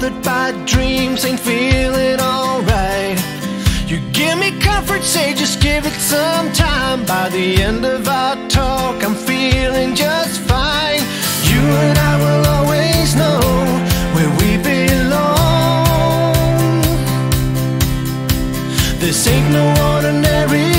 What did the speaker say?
bothered by dreams, ain't feeling alright. You give me comfort, say just give it some time. By the end of our talk, I'm feeling just fine. You and I will always know where we belong. This ain't no ordinary.